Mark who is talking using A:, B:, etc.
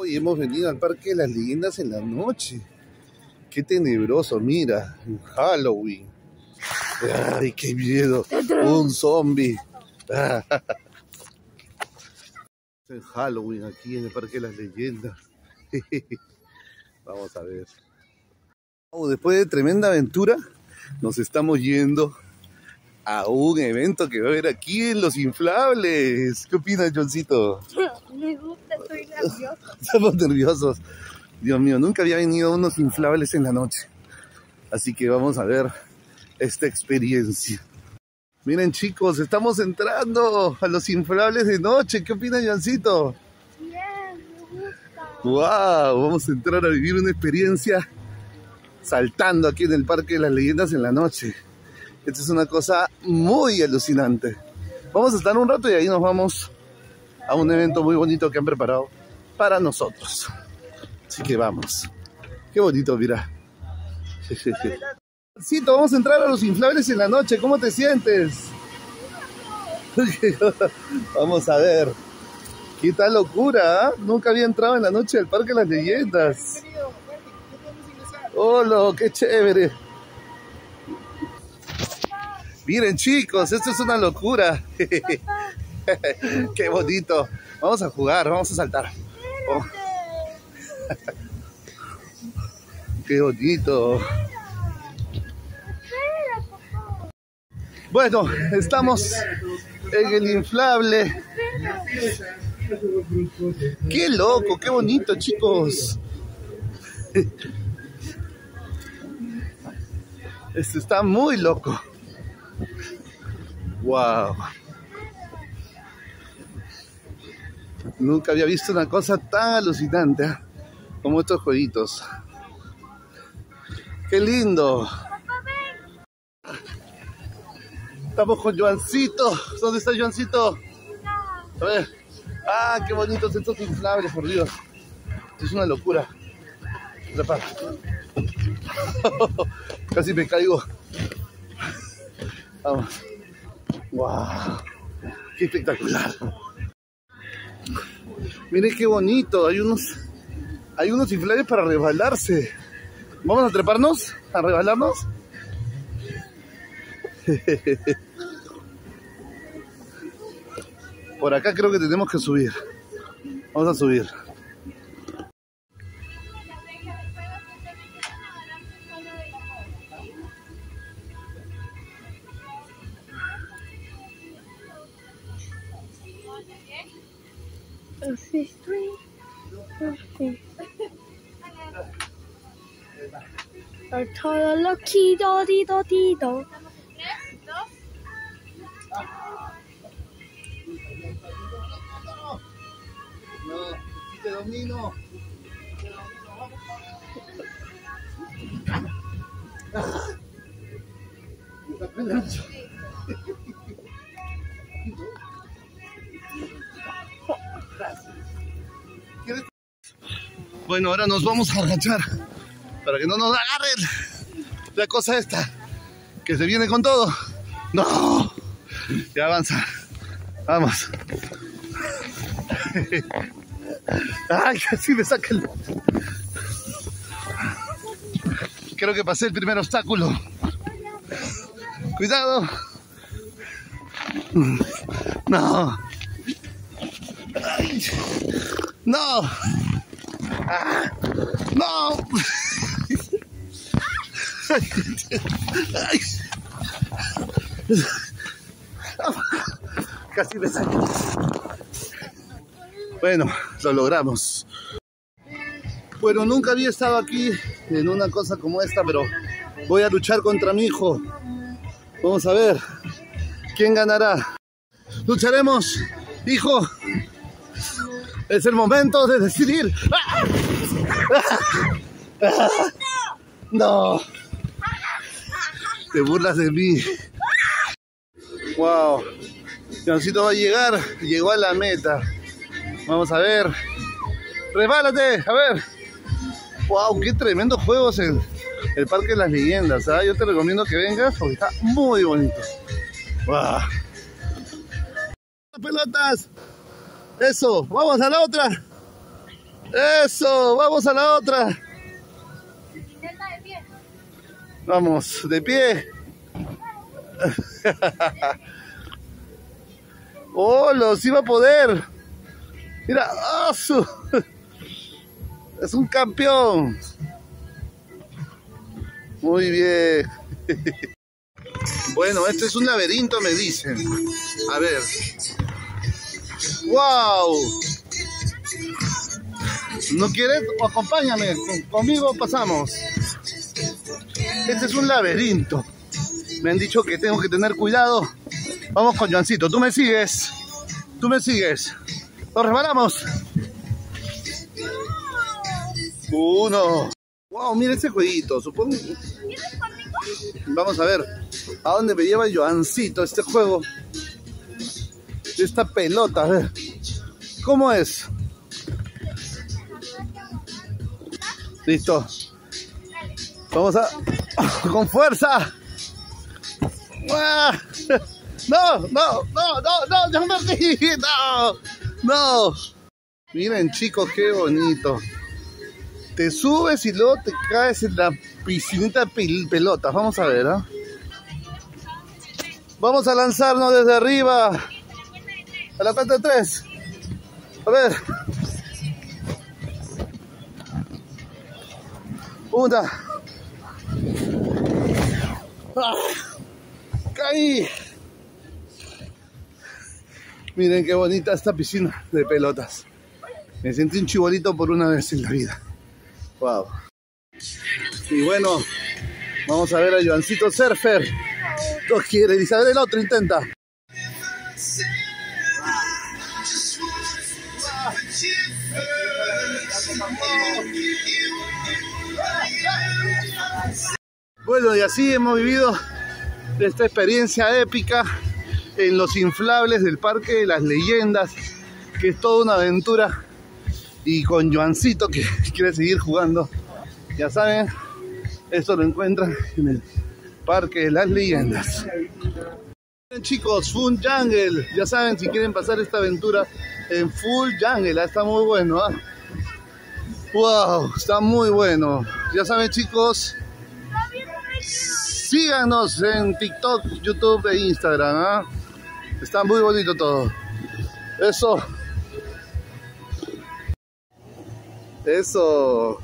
A: Hoy hemos venido al Parque de las Leyendas en la noche. Qué tenebroso, mira, Halloween. Ay, qué miedo. Un zombie. En Halloween aquí en el Parque de las Leyendas. Vamos a ver. Después de tremenda aventura, nos estamos yendo a un evento que va a haber aquí en Los Inflables. ¿Qué opinas, Johncito?
B: Me gusta.
A: Estamos nerviosos. Dios mío, nunca había venido unos inflables en la noche. Así que vamos a ver esta experiencia. Miren chicos, estamos entrando a los inflables de noche. ¿Qué opina Jancito?
B: Bien, me gusta.
A: ¡Wow! Vamos a entrar a vivir una experiencia saltando aquí en el Parque de las Leyendas en la noche. Esta es una cosa muy alucinante. Vamos a estar un rato y ahí nos vamos a un evento muy bonito que han preparado para nosotros. Así que vamos. Qué bonito, mira. Sí, sí, sí. Vamos a entrar a los inflables en la noche. ¿Cómo te sientes? vamos a ver. ¿Qué tal locura? ah? Nunca había entrado en la noche al Parque de las Leyendas. ¡Hola! ¡Qué chévere! Miren chicos, esto es una locura. ¡Qué bonito! Vamos a jugar, vamos a saltar. Oh. ¡Qué bonito! Bueno, estamos en el inflable. ¡Qué loco! ¡Qué bonito, chicos! Esto está muy loco. ¡Wow! Nunca había visto una cosa tan alucinante como estos jueguitos. ¡Qué lindo! Estamos con Joancito. ¿Dónde está Joancito? A ver. ¡Ah, qué bonitos estos inflables, por Dios! Es una locura. Casi me caigo. Vamos. ¡Wow! ¡Qué espectacular! Miren qué bonito. Hay unos, hay unos inflables para resbalarse. ¿Vamos a treparnos? ¿A resbalarnos? Por acá creo que tenemos que subir. Vamos a subir.
B: Así estoy. Así. todo lo quido, dido, dido.
A: No, aquí te domino. Me sacó el ancho. Bueno, ahora nos vamos a agachar para que no nos agarren la cosa esta que se viene con todo. No, ya avanza. Vamos. Ay, casi me saca el. Creo que pasé el primer obstáculo. Cuidado. No. No. No. Casi me saqué. Bueno, lo logramos. Bueno, nunca había estado aquí en una cosa como esta, pero voy a luchar contra mi hijo. Vamos a ver quién ganará. Lucharemos, hijo. Es el momento de decidir. No. Te burlas de mí. Wow. Leoncito va a llegar. Llegó a la meta. Vamos a ver. Resbálate, a ver. Wow, qué tremendo juegos en el Parque de las Leyendas. ¿ah? Yo te recomiendo que vengas porque está muy bonito. Wow. Pelotas. Eso, vamos a la otra. Eso, vamos a la otra. Vamos, de pie. ¡Oh, los iba a poder! Mira, ¡ah, es un campeón. Muy bien. bueno, este es un laberinto, me dicen. A ver. ¡Wow! ¿No quieres? Acompáñame. Con- conmigo pasamos. Este es un laberinto. Me han dicho que tengo que tener cuidado. Vamos con Joancito. Tú me sigues. Tú me sigues. Nos resbalamos. Uno. Wow, mira ese jueguito. Supongo. Vamos a ver. ¿A dónde me lleva Joancito este juego? Esta pelota. A ver. ¿Cómo es? Listo. Vamos a. ¡Con fuerza! ¡Ah! ¡No, no, no, no, no! ¡Ya me perdí! ¡No! ¡No! Miren, chicos, qué bonito. Te subes y luego te caes en la piscinita de pel- pelotas. Vamos a ver, ¿ah? Vamos a lanzarnos desde arriba. A la cuenta de tres. A ver. Una. Ah, caí. Miren qué bonita esta piscina de pelotas. Me sentí un chibolito por una vez en la vida. Wow. Y bueno, vamos a ver a Joancito Surfer. Dos quiere, Isabel el otro intenta. Bueno, y así hemos vivido esta experiencia épica en los inflables del Parque de las Leyendas, que es toda una aventura. Y con Joancito que quiere seguir jugando. Ya saben, esto lo encuentran en el Parque de las Leyendas. Chicos, Full Jungle, ya saben si quieren pasar esta aventura en Full Jungle, ah, está muy bueno. ¿ah? Wow, está muy bueno. Ya saben chicos, síganos en TikTok, YouTube e Instagram. ¿ah? Está muy bonito todo. Eso. Eso.